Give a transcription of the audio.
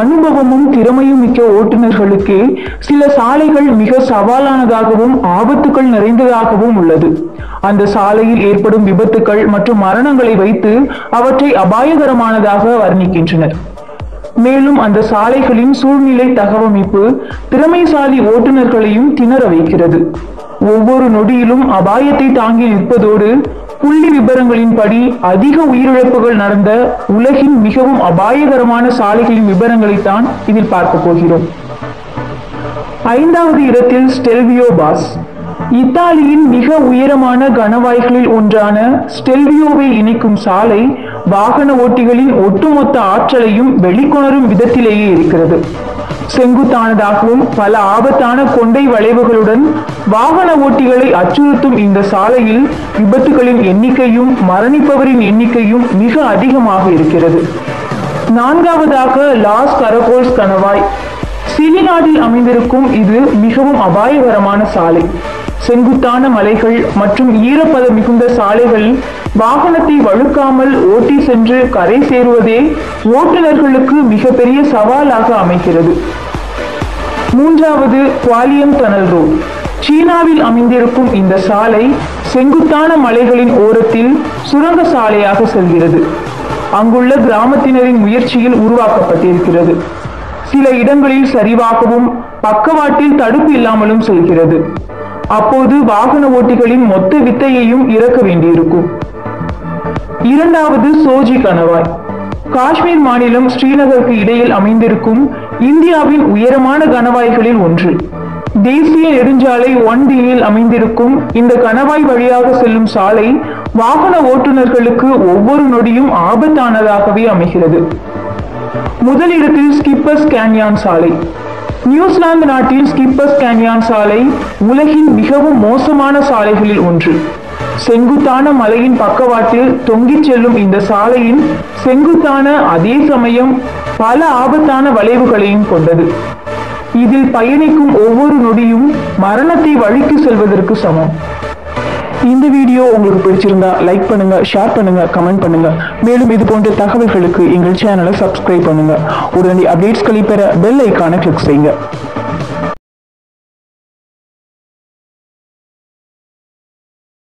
அனுபவமும் திறமையும் மிக்க ஓட்டுநர்களுக்கு சில சாலைகள் மிக சவாலானதாகவும் ஆபத்துக்கள் நிறைந்ததாகவும் உள்ளது. அந்த சாலையில் ஏற்படும் விபத்துக்கள் மற்றும் மரணங்களை வைத்து அவற்றை அபாயகரமானதாக வர்ணிக்கின்றனர். மேலும் அந்த சாலைகளின் சூழ்நிலை தகவமைப்பு திறமைசாலி ஓட்டுநர்களையும் திணற வைக்கிறது. ஒவ்வொரு நொடியிலும் அபாயத்தை தாங்கி நிற்பதோடு புள்ளி விபரங்களின்படி அதிக உயிரிழப்புகள் நடந்த உலகின் மிகவும் அபாயகரமான சாலைகளின் விவரங்களைத்தான் இதில் பார்க்க போகிறோம். ஐந்தாவது இடத்தில் ஸ்டெல்வியோ பாஸ். இத்தாலியின் மிக உயரமான கணவாய்களில் ஒன்றான ஸ்டெல்வியோவை இணைக்கும் சாலை வாகன ஓட்டிகளின் ஒட்டுமொத்த ஆற்றலையும் வெளிக்கொணரும் விதத்திலேயே இருக்கிறது. செங்குத்தானதாகவும் பல ஆபத்தான கொண்டை வளைவுகளுடன் வாகன ஓட்டிகளை அச்சுறுத்தும் இந்த சாலையில் விபத்துகளின் எண்ணிக்கையும் மரணிப்பவரின் எண்ணிக்கையும் மிக அதிகமாக இருக்கிறது. நான்காவதாக லாஸ் கரகோல்ஸ் கணவாய். சிலி நாட்டில் அமைந்திருக்கும் இது மிகவும் அபாயகரமான சாலை. செங்குத்தான மலைகள் மற்றும் ஈரப்பதம் மிகுந்த சாலைகள் வாகனத்தை வழுக்காமல் ஓட்டி சென்று கரை சேருவதே ஓட்டுநர்களுக்கு மிகப்பெரிய சவாலாக அமைகிறது. மூன்றாவது குவாலியம் டனல் ரோட் சீனாவில் அமைந்திருக்கும் இந்த சாலை செங்குத்தான மலைகளின் ஓரத்தில் சுரங்க சாலையாக செல்கிறது. அங்குள்ள கிராமத்தினரின் முயற்சியில் உருவாக்கப்பட்டிருக்கிறது. சில இடங்களில் சரிவாகவும் பக்கவாட்டில் தடுப்பு இல்லாமலும் செல்கிறது. அப்போது வாகன ஓட்டிகளின் மொத்த வித்தையையும் இறக்க வேண்டியிருக்கும். இரண்டாவது சோஜி கணவாய். காஷ்மீர் மாநிலம் ஸ்ரீநகருக்கு இடையில் அமைந்திருக்கும் இந்தியாவின் உயரமான கணவாய்களில் ஒன்று. தேசிய நெடுஞ்சாலை ஒன் டியில் அமைந்திருக்கும் இந்த கணவாய் வழியாக செல்லும் சாலை வாகன ஓட்டுநர்களுக்கு ஒவ்வொரு நொடியும் ஆபத்தானதாகவே அமைகிறது. முதலிடத்தில் ஸ்கிப்பர்ஸ் கேன்யான் சாலை. நியூசிலாந்து நாட்டில் ஸ்கிப்பர்ஸ் கேன்யான் சாலை உலகின் மிகவும் மோசமான சாலைகளில் ஒன்று. செங்குத்தான மலையின் பக்கவாட்டில் தொங்கிச் செல்லும் இந்த சாலையின் செங்குத்தான அதே சமயம் பல ஆபத்தான வளைவுகளையும் கொண்டது. இதில் பயணிக்கும் ஒவ்வொரு நொடியும் மரணத்தை வழிக்கு செல்வதற்கு சமம். இந்த வீடியோ உங்களுக்கு பிடிச்சிருந்தா லைக் பண்ணுங்க ஷேர் பண்ணுங்க கமெண்ட் பண்ணுங்க. மேலும் இது போன்ற தகவல்களுக்கு எங்கள் சேனலை சப்ஸ்கிரைப் பண்ணுங்க. உடனடி அப்டேட்ஸ்களை பெற பெல் ஐக்கானை கிளிக் செய்யுங்க.